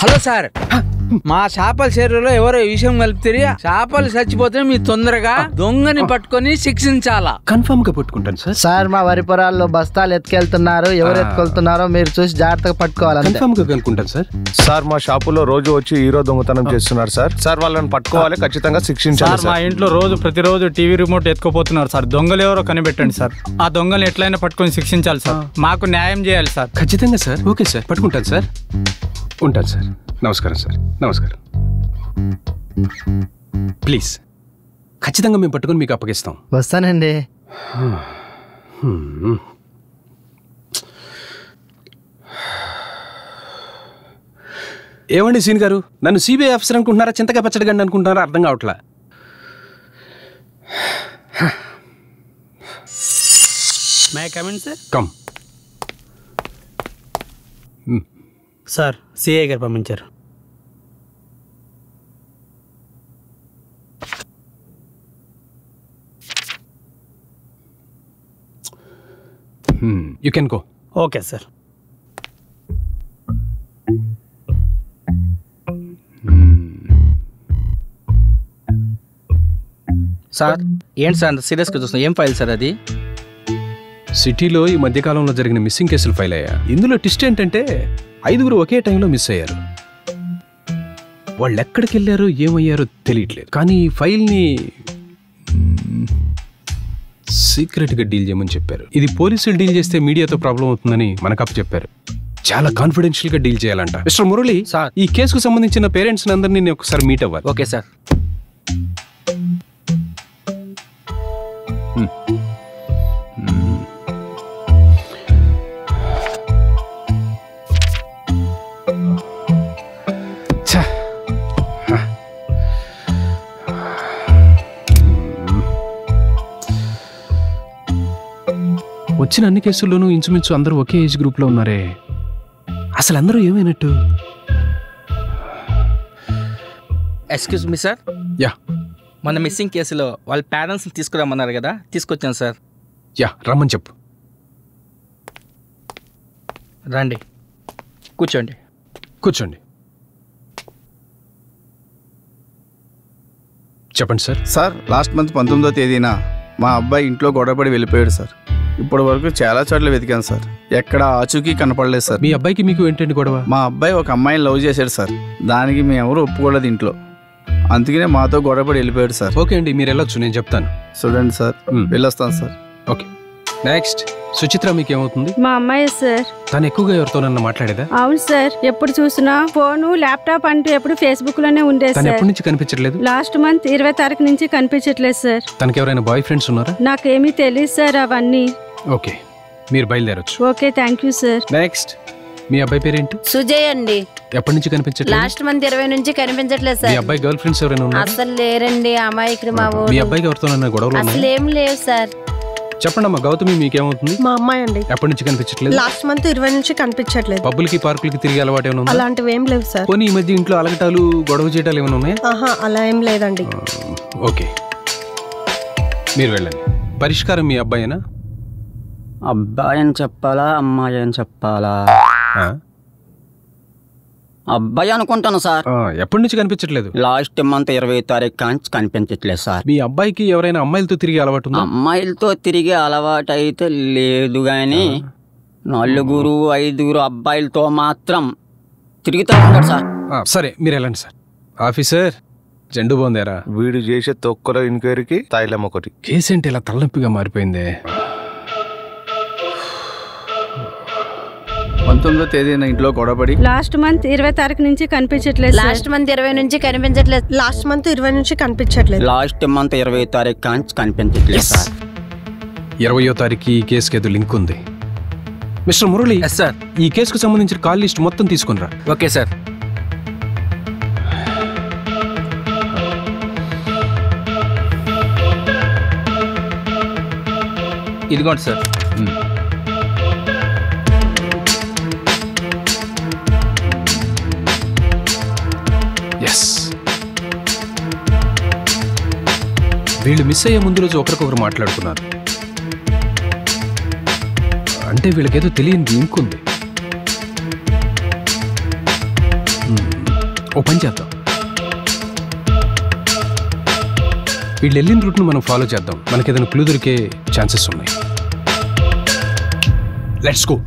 Hello sir. మా చేపల చెరువులో ఎవరో విషయం కలిపితే చేపలు చచ్చిపోతే మీ తొందరగా దొంగని పట్టుకొని శిక్షించాలా? కన్ఫర్మ్గా పట్టుకుంటాను సార్. సార్ మా వరి పొలాల్లో బస్తాలు ఎత్తుకెళ్తున్నారు. ఎవరు ఎత్తుకెళ్తున్నారో మీరు చూసి జాగ్రత్తగా పట్టుకోవాలి. కన్ఫర్మ్గా కనుక్కుంటాను సార్. సార్ మా షాపులో రోజు వచ్చి హీరో దొంగతనం చేస్తున్నారు సార్. సార్ వాళ్ళని పట్టుకోవాలి ఖచ్చితంగా శిక్షించాలి సార్ మా ఇంట్లో రోజు ప్రతిరోజు టీవీ రిమోట్ ఎత్తుకుపోతున్నారు సార్. దొంగలు ఎవరో కనిపెట్టండి సార్. ఆ దొంగలు ఎట్లయినా పట్టుకొని శిక్షించాలి సార్. మాకు న్యాయం చేయాలి సార్. ఖచ్చితంగా సార్. Okay sir. పట్టుకుంటాను సార్. ఉంటాను సార్. నమస్కారం సార్. నమస్కారం. ప్లీజ్. ఖచ్చితంగా మేము పట్టుకొని మీకు అప్పగిస్తాం. వస్తానండి. ఏమండి సీన్ గారు? నన్ను సిబిఐ ఆఫీసర్ అనుకుంటున్నారా? చింతగా పచ్చడిగండి అనుకుంటున్నారా? అర్థం కావట్లా. May come in sir come sir CI గారు పంపించారు. You can go okay sir. Sir ఏంటి సార్ అంత సీరియస్గా చూస్తున్నా? ఏం ఫైల్ సార్ అది? సిటీలో ఈ మధ్యకాలంలో జరిగిన మిస్సింగ్ కేసులు ఫైల్ అయ్యా. ఇందులో ట్విస్ట్ ఏంటంటే ఐదుగురు ఒకే టైంలో మిస్ అయ్యారు. వాళ్ళు ఎక్కడికి వెళ్ళారో ఏమయ్యారో తెలియట్లేదు. కానీ ఈ ఫైల్ని సీక్రెట్గా డీల్ చేయమని చెప్పారు. ఇది పోలీసులు డీల్ చేస్తే మీడియాతో ప్రాబ్లం అవుతుందని మనకప్ప చెప్పారు. చాలా కాన్ఫిడెన్షియల్గా డీల్ చేయాలంట. Mister Murali sir. ఈ కేసుకు సంబంధించిన పేరెంట్స్ అందరినీ నేను ఒకసారి మీట్ అవ్వాలి. Okay sir. వచ్చిన అన్ని కేసుల్లోనూ ఇంచుమించు అందరూ ఒకే ఏజ్ గ్రూప్లో ఉన్నారే. అసలు అందరూ ఏమైనట్టు? Excuse me sir yeah. మన మిస్సింగ్ కేసులో వాళ్ళ పేరెంట్స్ని తీసుకురమ్మన్నారు కదా తీసుకొచ్చాను సార్ యా రమ్మని చెప్పు. రండి. కూర్చోండి. కూర్చోండి. చెప్పండి సార్ సార్ లాస్ట్ మంత్ పంతొమ్మిదో తేదీన మా అబ్బాయి ఇంట్లో గొడవపడి వెళ్ళిపోయాడు సార్ ఇప్పటి వరకు చాలా చోట్ల వెతికాను సార్. ఎక్కడ ఆచూకీ కనపడలేదు సార్. మీ అబ్బాయికి మీకు ఏంటండి గొడవ? మా అబ్బాయి ఒక అమ్మాయిని లవ్ చేశాడు సార్. దానికి మేము ఎవరు ఒప్పుకోలేదు ఇంట్లో. అందుకనే మాతో గొడవపడి వెళ్ళిపోయాడు సార్. ఓకే అండి మీరు వెళ్ళొచ్చు నేను చెప్తాను. చూడండి సార్. వెళ్ళొస్తాను సార్. ఓకే. నెక్స్ట్. సుచిత్ర మీకు ఏమవుతుంది మా అమ్మాయి సార్. తను ఎక్కువగా ఎవరితోనన్నా మాట్లాడేదా? అవును సార్. ఎప్పుడు చూసినా ఫోను ల్యాప్టాప్ అంటూ ఎప్పుడు ఫేస్బుక్లోనే ఉండేది తను సార్. ఎప్పటి నుంచి కనిపించట్లేదు? లాస్ట్ మంత్ ఇరవై తారీఖు నుంచి కనిపించట్లేదు సార్. తనకి ఎవరైనా బాయ్ ఫ్రెండ్స్ ఉన్నారా? నాకేమీ తెలియదు సార్ అవన్నీ. ఓకే. మీరు బయలుదేరొచ్చు. Okay thank you sir. Next. మీ అబ్బాయి పేరేంటి? సుజయ్ అండి. ఎప్పటి నుంచి కనిపించట్లేదు? లాస్ట్ మంత్ ఇరవై నుంచి కనిపించట్లేదు మీ సార్. అబ్బాయి గర్ల్ ఫ్రెండ్స్ ఎవరైనా ఉన్నారు? అసలు లేరండి అమాయకుడు మా మీ ఊరు. అబ్బాయికి ఎవరితోనన్నా గొడవలు అసలు ఉన్నాయి? ఏం లేవు సార్. చెప్పండి అమ్మా గౌతమి మీకేమవుతుంది? మా అమ్మాయి అండి ఎప్పటి నుంచి కనిపించట్లేదు? లాస్ట్ మంత్ ఇరవై నుంచి కనిపించట్లేదు. పబ్బులకి పార్కులకి తిరిగి అలవాటు ఏమైనా అలాంటివి ఏం లేవు సార్. పోనీ ఈ మధ్య ఇంట్లో అలగటాలు గొడవ చేయటాలు ఏమైనా ఉన్నాయా? ఆహా అలా ఏం లేదండి. ఓకే. మీరు వెళ్ళండి. పరిష్కారం మీ అబ్బాయినా? అబ్బాయి అని చెప్పాలా అమ్మాయి అని చెప్పాలా? ఆ? అబ్బాయి అనుకుంటాను సార్. ఆ, ఎప్పటి నుంచి కనిపించట్లేదు? లాస్ట్ మంత్ ఇరవై తారీఖు కాంచి కనిపించట్లేదు సార్. మీ అబ్బాయికి ఎవరైనా అమ్మాయిలతో తిరిగి అలవాటు ఉందా? అమ్మాయిలతో తిరిగే అలవాటు అయితే లేదు గాని నలుగురు ఐదుగురు అబ్బాయిలతో మాత్రం తిరుగుతూ ఉంటాడు సార్. ఆ, సరే మీరు వెళ్ళండి సార్. ఆఫీసర్ జెండు బాగుందేరా వీడు చేసే తొక్కల ఎంక్వైరీకి తైలం ఒకటి. కేసు ఏంటి ఇలా తలనొప్పిగా మారిపోయింది. పంతొమ్మిదో తేదీన ఇంట్లో గొడవపడి లాస్ట్ మంత్ ఇరవై తారీఖు నుంచి కనిపించట్లేదు లాస్ట్ మంత్ ఇరవై నుంచి కనిపించట్లేదు. లాస్ట్ మంత్ ఇరవై నుంచి కనిపించట్లేదు. లాస్ట్ మంత్ ఇరవై తారీఖు కాంచి కనిపించట్లేదు సార్. ఇరవయో తారీఖు ఈ కేసుకి ఏదో లింక్ ఉంది. మిస్టర్ మురళి ఎస్ సార్ ఈ కేసుకు సంబంధించిన కాల్ లిస్ట్ మొత్తం తీసుకునిరా ఓకే సార్ ఇదిగోండి సార్ మిస్ అయ్యే ముందు రోజు ఒకరికొకరు మాట్లాడుకున్నారు. అంటే వీళ్ళకేదో తెలియని ఇంకుంది. ఓ పని చేద్దాం. వీళ్ళు వెళ్ళిన రూట్ను మనం ఫాలో చేద్దాం. మనకి ఏదైనా క్లూ దొరికే ఛాన్సెస్ ఉన్నాయి. Let's go.